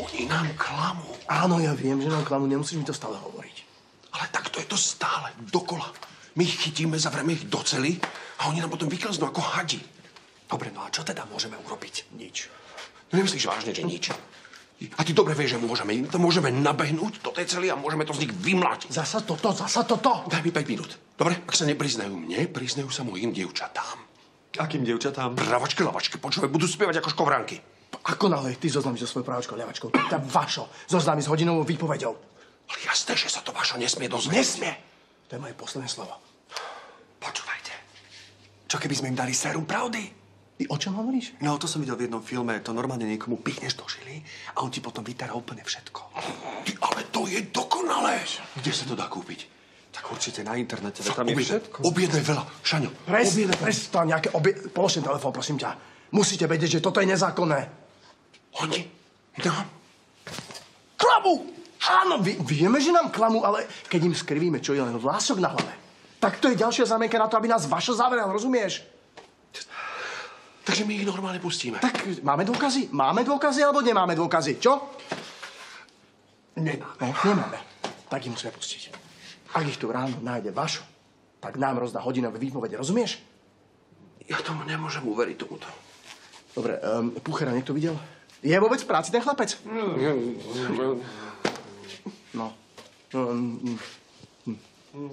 Oni nám klamú. Áno, ja viem, že nám klamu, nemusíš mi to stále hovoriť. Ale takto je to stále, dokola. My ich chytíme, zavrieme ich do cely a oni nám potom vyklznú ako hadi. Dobre, no a čo teda môžeme urobiť? Nič. No nemyslíš vážne, že nič? A ty dobre vieš, že môžeme. To môžeme nabehnúť do tej cely a môžeme to z nich vymlátiť. Zasa toto, zasa toto. Daj mi 5 minút. Dobre? Ak sa nepriznajú mne, priznajú sa mojim dievčatám. Akým dievčatám? Pravačky, lavačky, počúvaj, budú spievať ako škovranky. Ako náhle ty zoznámiš so svojou právačkou, ľavačkou, tak ťa Vašo zoznámi s hodinovou výpovedou. Ale jasné, že sa to Vašo nesmie dozvedieť. Nesmie. To je moje posledné slovo. Počúvajte. Čo keby sme im dali sérum pravdy? Ty o čom hovoríš? No, to som videl v jednom filme. To normálne niekomu pichneš do žily a on ti potom vytára úplne všetko. Ty, ale to je dokonalé. Kde sa to dá kúpiť? Tak určite na internete, veď tam je Objednaj- všetko. Objednaj veľa. Šaňo, Pres, objednaj. prestan, nejaké obie... Polož ten telefón, prosím ťa. Musíte vedieť, že toto je nezákonné. Oni nám Klamu! Áno, vieme, že nám klamú, ale keď im skrivíme, čo je len vlások na hlave, tak to je ďalšia zámienka na to, aby nás Vašo zavrel, rozumieš? Takže my ich normálne pustíme. Tak máme dôkazy? Máme dôkazy alebo nemáme dôkazy? Čo? Nemáme. Nemáme. Tak ich musíme pustiť. Ak ich tu ráno nájde Vašo, tak nám rozdá hodinové výpovede, rozumieš? Ja tomu nemôžem uveriť tomuto. Dobre, um, Puchera niekto videl? Je vôbec v práci ten chlapec? No. Um, mm, mm.